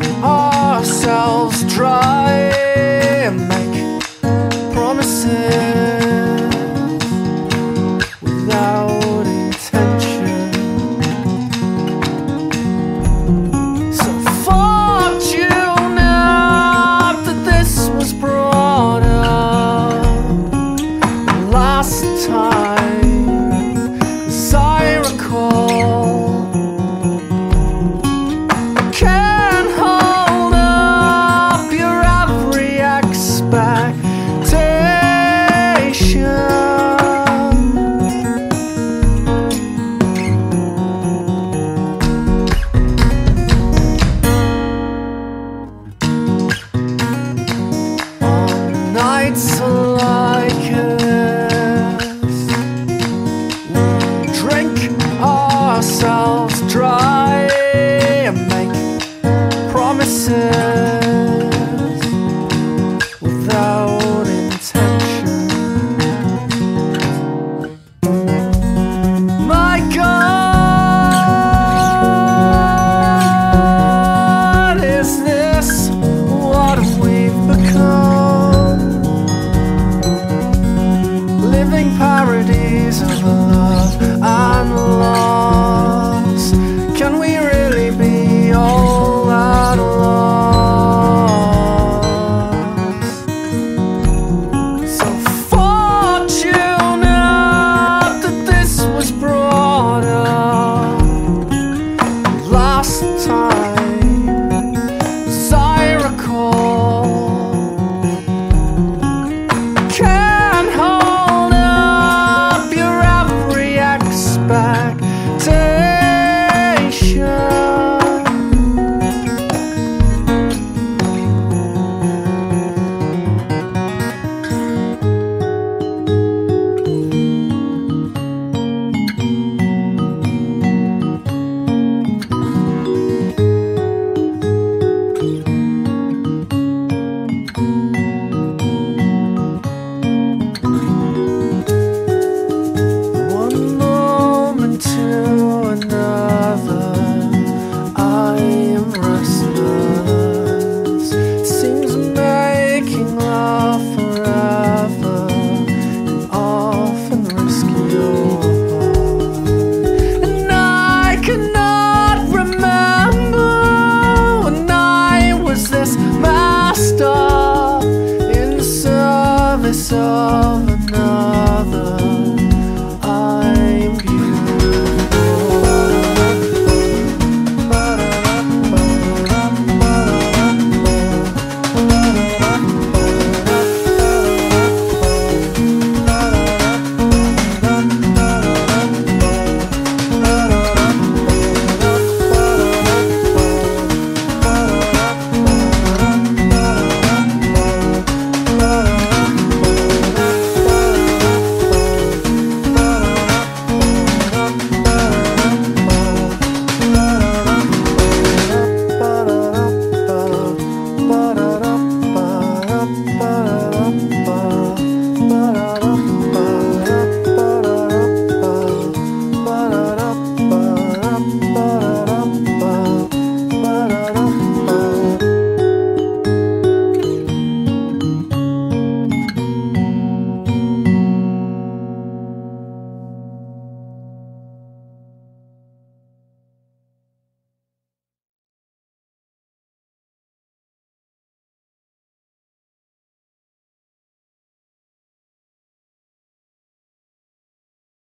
Oh. ourselves dry and make promises without intention. My God, is this what we've become? Living parodies of